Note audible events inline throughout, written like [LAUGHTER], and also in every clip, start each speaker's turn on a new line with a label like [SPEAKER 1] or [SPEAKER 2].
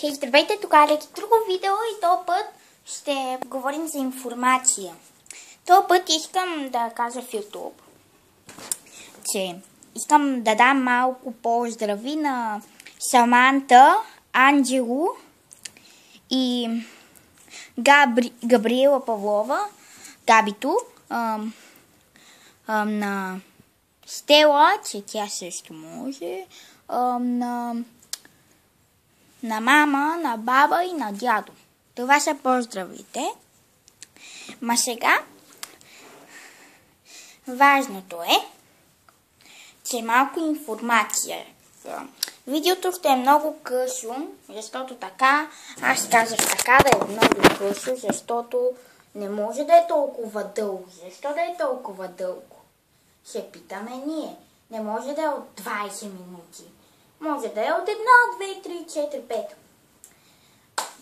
[SPEAKER 1] Хей, здравейте, тук е. Друго видео и този път ще говорим за информация. Този път искам да кажа в YouTube, че искам да дам малко поздрави на Саманта, Анджело и Габри... Габриела Павлова, Габито, ам, ам, на Стела, че тя също може, ам, на на мама, на баба и на дядо. Това са поздравите. Ма сега важното е, че малко информация. Видеото ще е много късо, защото така, аз казах така да е много късо, защото не може да е толкова дълго. Защо да е толкова дълго? Ще питаме ние. Не може да е от 20 минути. Може да е от 1, 2, 3, 4, 5.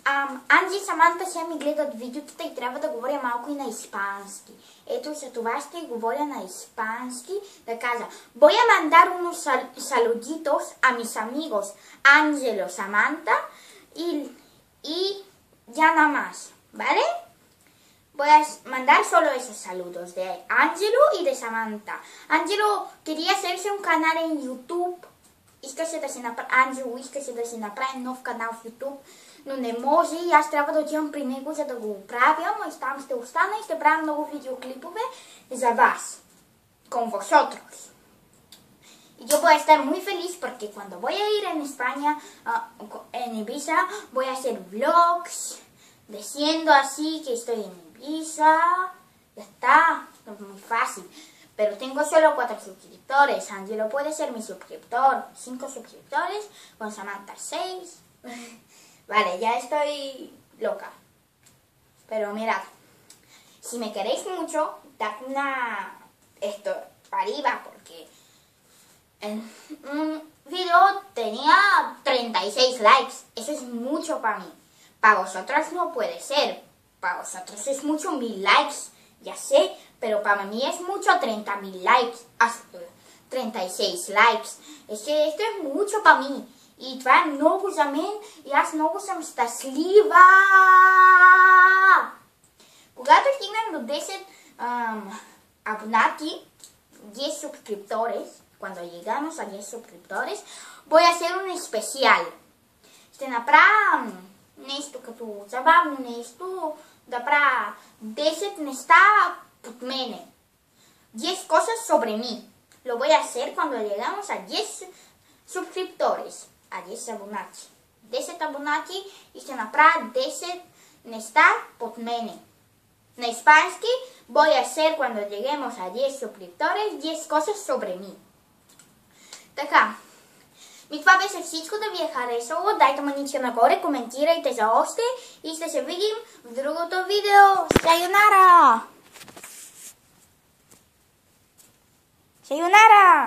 [SPEAKER 1] Ам, Анджи и Саманта сега ми гледат видеотата и трябва да говоря малко и на испански. Ето за това ще говоря на испански, да кажа Voy a mandar unos sal saluditos a mis amigos Angelo, Samantha y, y ya nada más, ¿vale? Voy a mandar solo esos saludos de Angelo y de Samantha. Angelo quería hacerse un canal en YouTube искаше да си направи, Анджело искаше да си направи нов канал в YouTube, но не може и аз трябва да отивам при него, за да го оправя, но и там ще остана и ще правя много видеоклипове за вас, con vosotros. Y yo voy a estar muy feliz porque cuando voy a ir en España, uh, en Ibiza, voy a hacer vlogs, diciendo así que estoy en Ibiza. Ya está, es muy fácil. Pero tengo solo cuatro suscriptores. Angelo puede ser mi suscriptor. Cinco suscriptores. Con Samantha seis. [LAUGHS] vale, ya estoy loca. Pero mirad. Si me queréis mucho, dad una... Esto, para arriba, porque... En un video tenía 36 likes. Eso es mucho para mí. Para vosotros no puede ser. Para vosotros es mucho mil likes. Ya sé, pero para mí es mucho 30 mil likes, 36 likes. Es que esto es mucho para мí. И това е много за мен и аз много съм щастлива. Когато стигнем до 10 um, abonati, 10 suscriptores, cuando llegamos a 10 suscriptores, voy a hacer un especial. Ще направя нещо като забавно нещо, да правя 10 неща под мене. 10 cosas sobre mí. Lo voy a hacer cuando llegamos a 10 suscriptores, a 10 abonati. 10 abonati и ще направя 10 неща под мене. На испански voy a hacer cuando lleguemos a 10 suscriptores 10 cosas sobre mí. Така. Ми това беше всичко да ви е харесало. Дайте маничка нагоре, коментирайте за още и ще се видим в другото видео. Сайонара! Sayonara!